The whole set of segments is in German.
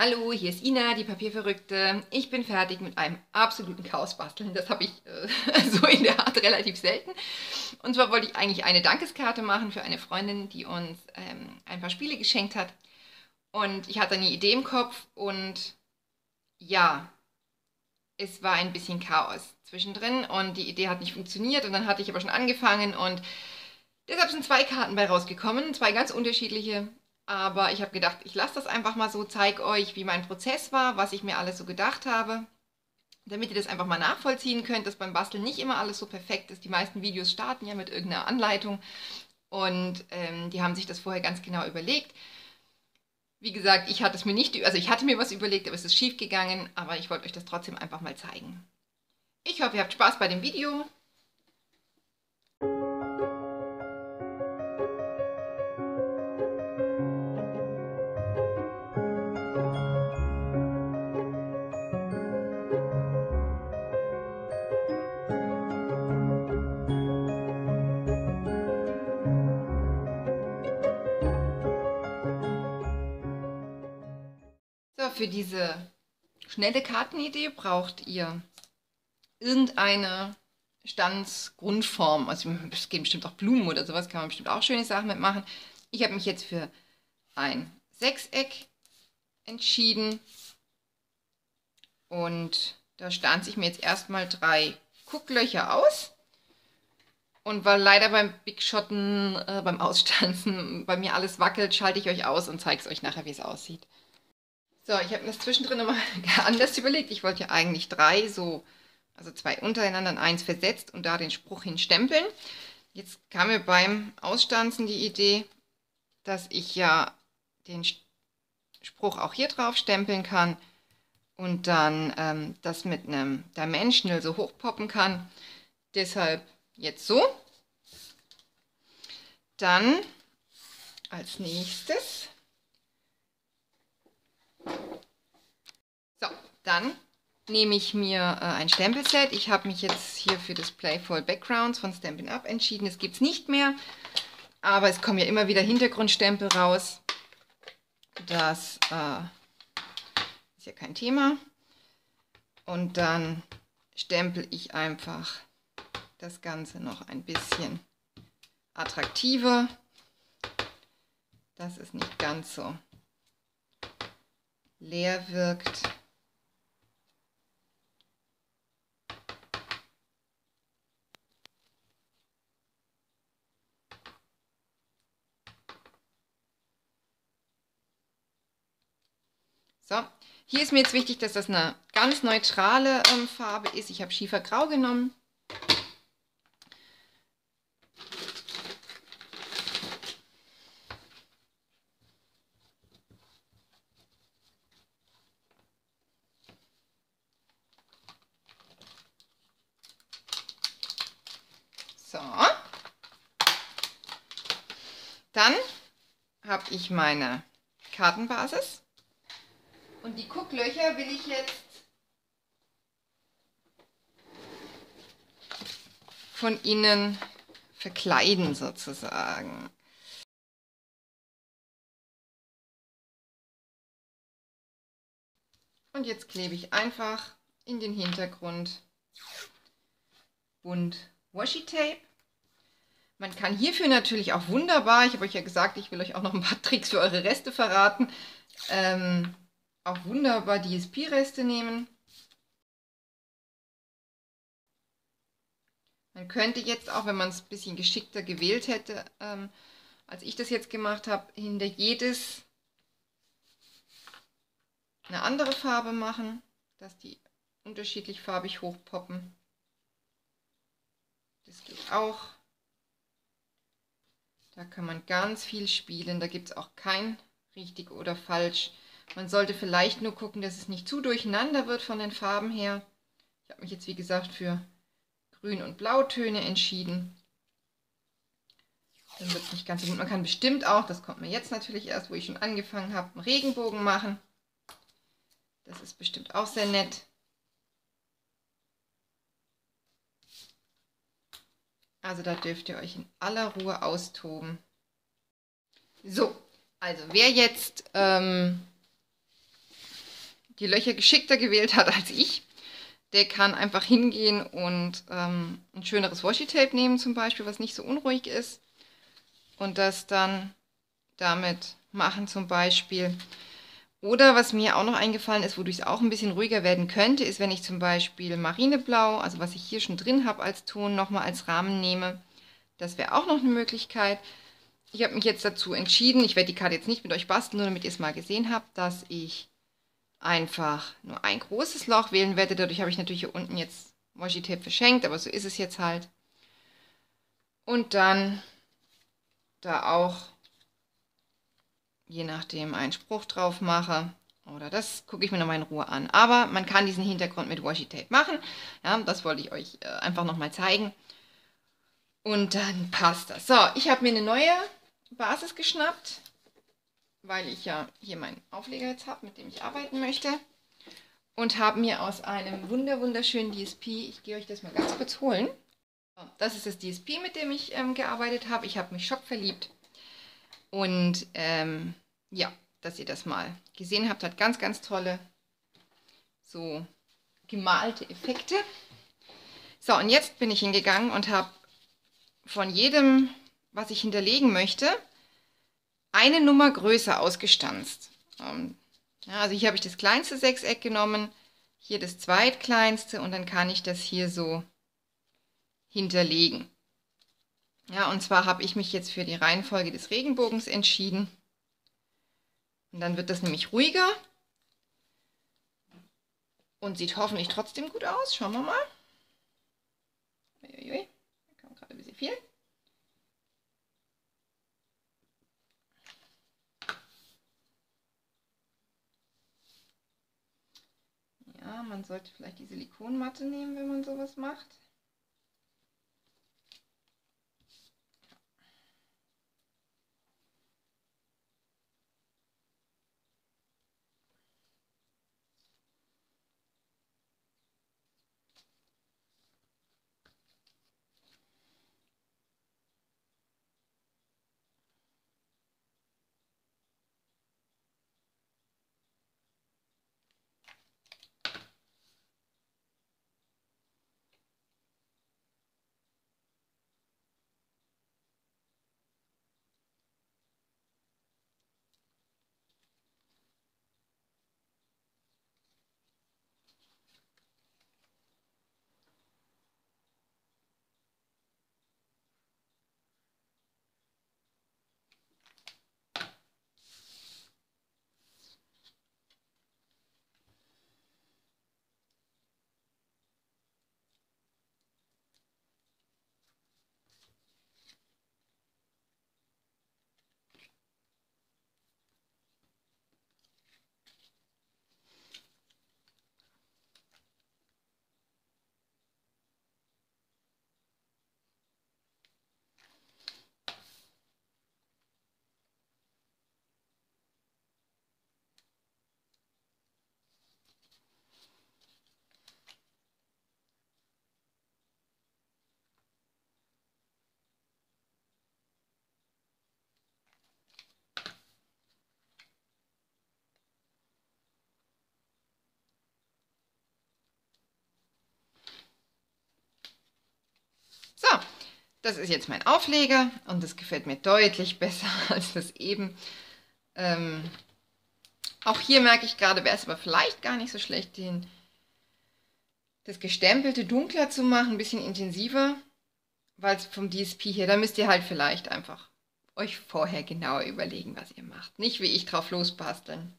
Hallo, hier ist Ina, die Papierverrückte. Ich bin fertig mit einem absoluten Chaosbasteln. Das habe ich äh, so in der Art relativ selten. Und zwar wollte ich eigentlich eine Dankeskarte machen für eine Freundin, die uns ähm, ein paar Spiele geschenkt hat. Und ich hatte eine Idee im Kopf und ja, es war ein bisschen Chaos zwischendrin und die Idee hat nicht funktioniert und dann hatte ich aber schon angefangen und deshalb sind zwei Karten bei rausgekommen, zwei ganz unterschiedliche. Aber ich habe gedacht, ich lasse das einfach mal so, zeige euch, wie mein Prozess war, was ich mir alles so gedacht habe, damit ihr das einfach mal nachvollziehen könnt, dass beim Basteln nicht immer alles so perfekt ist. Die meisten Videos starten ja mit irgendeiner Anleitung und ähm, die haben sich das vorher ganz genau überlegt. Wie gesagt, ich hatte es mir nicht, also ich hatte mir was überlegt, aber es ist schief gegangen, aber ich wollte euch das trotzdem einfach mal zeigen. Ich hoffe, ihr habt Spaß bei dem Video. Für diese schnelle Kartenidee braucht ihr irgendeine Standsgrundform. Also es gehen bestimmt auch Blumen oder sowas, kann man bestimmt auch schöne Sachen mitmachen. Ich habe mich jetzt für ein Sechseck entschieden. Und da stanze ich mir jetzt erstmal drei Gucklöcher aus. Und weil leider beim Big Shotten, äh, beim Ausstanzen bei mir alles wackelt, schalte ich euch aus und zeige es euch nachher, wie es aussieht. So, ich habe mir das zwischendrin nochmal anders überlegt. Ich wollte ja eigentlich drei so, also zwei untereinander und eins versetzt und da den Spruch hinstempeln. Jetzt kam mir beim Ausstanzen die Idee, dass ich ja den Spruch auch hier drauf stempeln kann und dann ähm, das mit einem Dimensional so hochpoppen kann. Deshalb jetzt so. Dann als nächstes So, dann nehme ich mir äh, ein Stempelset. Ich habe mich jetzt hier für das Playful Backgrounds von Stampin' Up entschieden. Das gibt es nicht mehr, aber es kommen ja immer wieder Hintergrundstempel raus. Das äh, ist ja kein Thema. Und dann stempel ich einfach das Ganze noch ein bisschen attraktiver. Das ist nicht ganz so leer wirkt. So, hier ist mir jetzt wichtig, dass das eine ganz neutrale ähm, Farbe ist. Ich habe Schiefergrau genommen. So. Dann habe ich meine Kartenbasis. Und die Gucklöcher will ich jetzt von innen verkleiden sozusagen. Und jetzt klebe ich einfach in den Hintergrund bunt Washi Tape. Man kann hierfür natürlich auch wunderbar, ich habe euch ja gesagt, ich will euch auch noch ein paar Tricks für eure Reste verraten, ähm, auch wunderbar DSP-Reste nehmen. Man könnte jetzt auch, wenn man es ein bisschen geschickter gewählt hätte, ähm, als ich das jetzt gemacht habe, hinter jedes eine andere Farbe machen, dass die unterschiedlich farbig hochpoppen. Das geht auch. Da kann man ganz viel spielen. Da gibt es auch kein richtig oder falsch. Man sollte vielleicht nur gucken, dass es nicht zu durcheinander wird von den Farben her. Ich habe mich jetzt wie gesagt für Grün- und Blautöne entschieden. Dann wird es nicht ganz so gut. Man kann bestimmt auch, das kommt mir jetzt natürlich erst, wo ich schon angefangen habe, einen Regenbogen machen. Das ist bestimmt auch sehr nett. Also da dürft ihr euch in aller Ruhe austoben. So, also wer jetzt ähm, die Löcher geschickter gewählt hat als ich, der kann einfach hingehen und ähm, ein schöneres Washi-Tape nehmen zum Beispiel, was nicht so unruhig ist. Und das dann damit machen zum Beispiel. Oder was mir auch noch eingefallen ist, wodurch es auch ein bisschen ruhiger werden könnte, ist, wenn ich zum Beispiel Marineblau, also was ich hier schon drin habe als Ton, nochmal als Rahmen nehme. Das wäre auch noch eine Möglichkeit. Ich habe mich jetzt dazu entschieden, ich werde die Karte jetzt nicht mit euch basteln, nur damit ihr es mal gesehen habt, dass ich einfach nur ein großes Loch wählen werde. Dadurch habe ich natürlich hier unten jetzt Washi-Tape verschenkt, aber so ist es jetzt halt. Und dann da auch je nachdem einen Spruch drauf mache. Oder das gucke ich mir nochmal in Ruhe an. Aber man kann diesen Hintergrund mit Washi-Tape machen. Ja, das wollte ich euch äh, einfach nochmal zeigen. Und dann passt das. So, ich habe mir eine neue Basis geschnappt weil ich ja hier meinen Aufleger jetzt habe, mit dem ich arbeiten möchte. Und habe mir aus einem wunder wunderschönen DSP, ich gehe euch das mal ganz kurz holen. Das ist das DSP, mit dem ich ähm, gearbeitet habe. Ich habe mich schockverliebt. Und ähm, ja, dass ihr das mal gesehen habt, hat ganz, ganz tolle so gemalte Effekte. So, und jetzt bin ich hingegangen und habe von jedem, was ich hinterlegen möchte, eine Nummer größer ausgestanzt. Ähm, ja, also hier habe ich das kleinste Sechseck genommen, hier das zweitkleinste und dann kann ich das hier so hinterlegen. Ja, und zwar habe ich mich jetzt für die Reihenfolge des Regenbogens entschieden. Und dann wird das nämlich ruhiger und sieht hoffentlich trotzdem gut aus. Schauen wir mal. Uiuiui, da kam gerade ein bisschen viel. Ja, man sollte vielleicht die Silikonmatte nehmen, wenn man sowas macht. So, das ist jetzt mein Aufleger und das gefällt mir deutlich besser als das eben. Ähm, auch hier merke ich gerade, wäre es aber vielleicht gar nicht so schlecht, den, das gestempelte dunkler zu machen, ein bisschen intensiver, weil es vom DSP hier, da müsst ihr halt vielleicht einfach euch vorher genauer überlegen, was ihr macht. Nicht wie ich drauf losbasteln.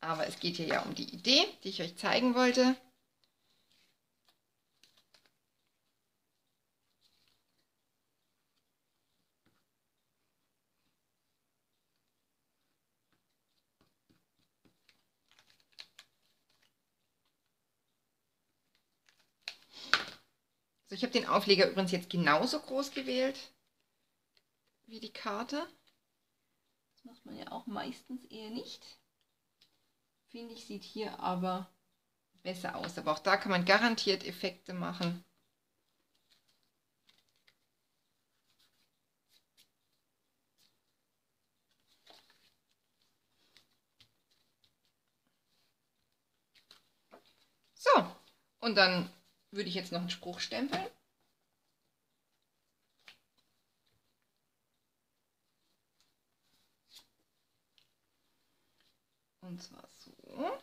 Aber es geht hier ja um die Idee, die ich euch zeigen wollte. Ich habe den Aufleger übrigens jetzt genauso groß gewählt wie die Karte. Das macht man ja auch meistens eher nicht. Finde ich, sieht hier aber besser aus. Aber auch da kann man garantiert Effekte machen. Und dann würde ich jetzt noch einen Spruch stempeln. Und zwar so.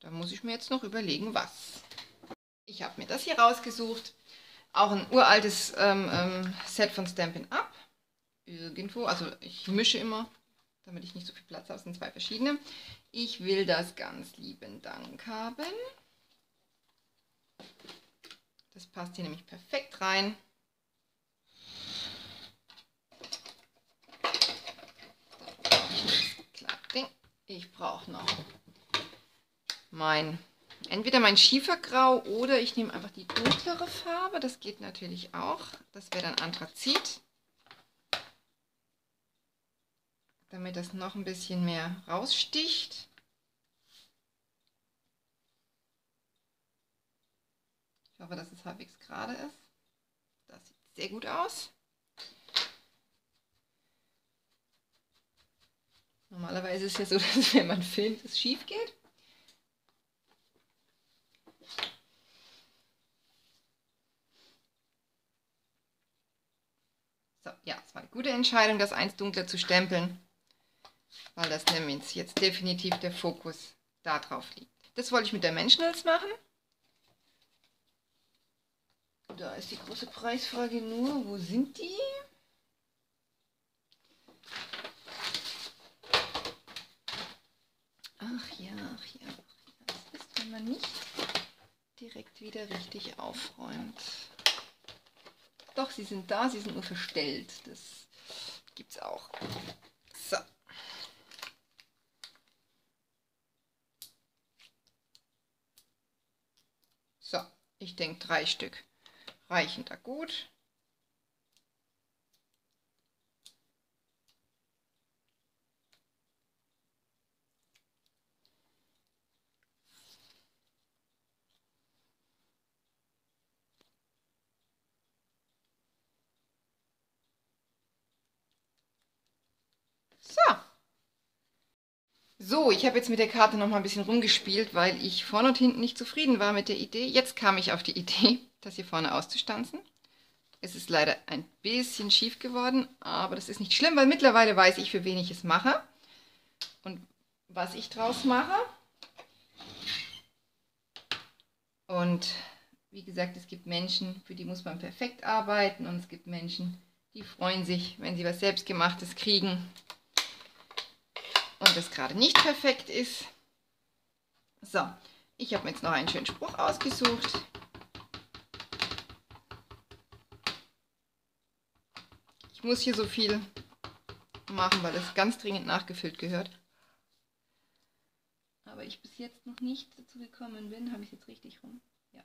Da muss ich mir jetzt noch überlegen, was. Ich habe mir das hier rausgesucht. Auch ein uraltes ähm, ähm, Set von Stampin' Up. Irgendwo. Also ich mische immer, damit ich nicht so viel Platz habe. Es sind zwei verschiedene. Ich will das ganz lieben Dank haben. Das passt hier nämlich perfekt rein. Ich brauche noch mein, entweder mein Schiefergrau oder ich nehme einfach die dunklere Farbe. Das geht natürlich auch. Das wäre dann Anthrazit. Damit das noch ein bisschen mehr raussticht. Hoffe, dass es halbwegs gerade ist. Das sieht sehr gut aus. Normalerweise ist es ja so, dass wenn man filmt, es schief geht. So, ja, es war eine gute Entscheidung, das eins dunkler zu stempeln, weil das nämlich jetzt definitiv der Fokus da drauf liegt. Das wollte ich mit der Menschenhals machen. Da ist die große Preisfrage nur, wo sind die? Ach ja, ach ja, ach ja. Das ist, wenn man nicht direkt wieder richtig aufräumt. Doch, sie sind da, sie sind nur verstellt. Das gibt es auch. So. So, ich denke drei Stück reichen da gut. So. Ich habe jetzt mit der Karte noch mal ein bisschen rumgespielt, weil ich vorne und hinten nicht zufrieden war mit der Idee. Jetzt kam ich auf die Idee, das hier vorne auszustanzen. Es ist leider ein bisschen schief geworden, aber das ist nicht schlimm, weil mittlerweile weiß ich, für wen ich es mache und was ich draus mache. Und wie gesagt, es gibt Menschen, für die muss man perfekt arbeiten und es gibt Menschen, die freuen sich, wenn sie was Selbstgemachtes kriegen und es gerade nicht perfekt ist. So, ich habe mir jetzt noch einen schönen Spruch ausgesucht. Muss hier so viel machen, weil es ganz dringend nachgefüllt gehört. Aber ich bis jetzt noch nicht dazu gekommen bin, habe ich es jetzt richtig rum? Ja.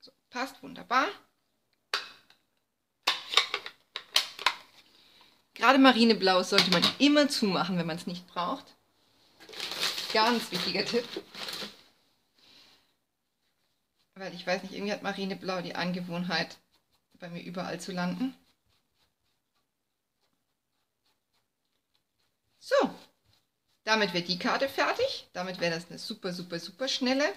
So, passt wunderbar. Gerade Marineblau sollte man immer zumachen, wenn man es nicht braucht. Ganz wichtiger Tipp. Weil ich weiß nicht, irgendwie hat Marineblau die Angewohnheit, bei mir überall zu landen. So, damit wäre die Karte fertig. Damit wäre das eine super, super, super schnelle